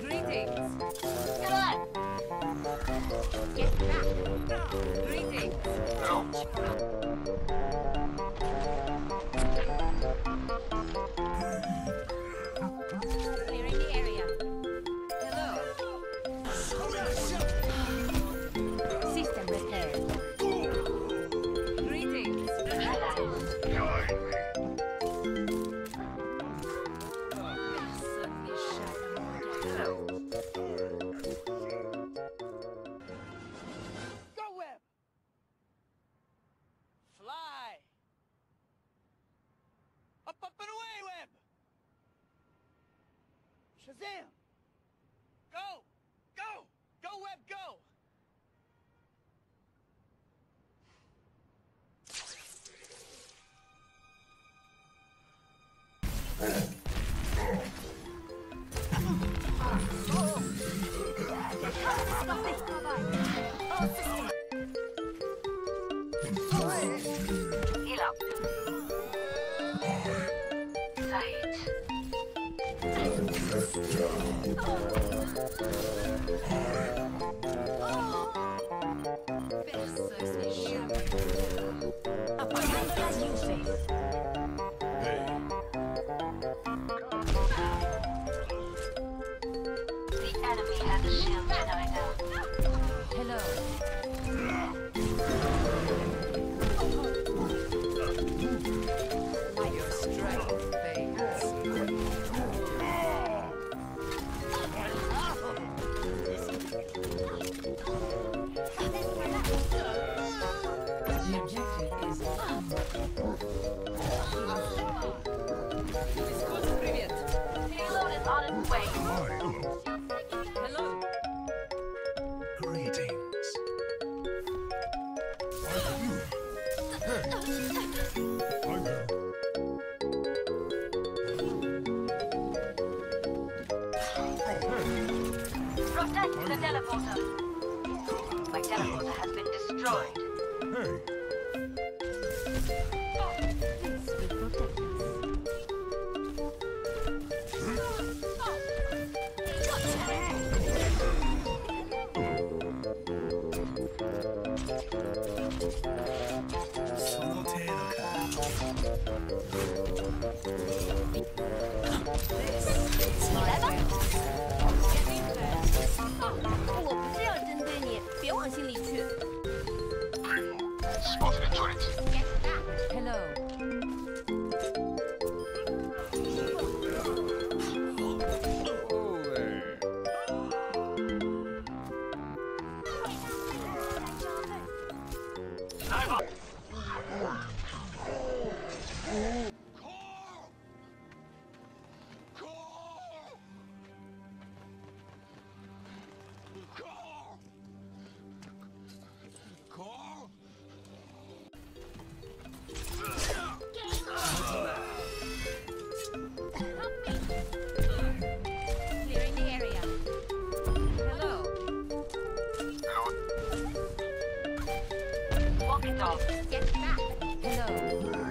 Greetings. Get back. Greetings. Shazam! Go! Go! Go, Webb, go! Heal up. Tight. Enemy has a shield generator. Hello. Way. Hello. Greetings. Protect the teleporter. My teleporter has been destroyed. Hey, 别顶嘴。我不是要针对你，别往心里去。Carl! Get back. Hello.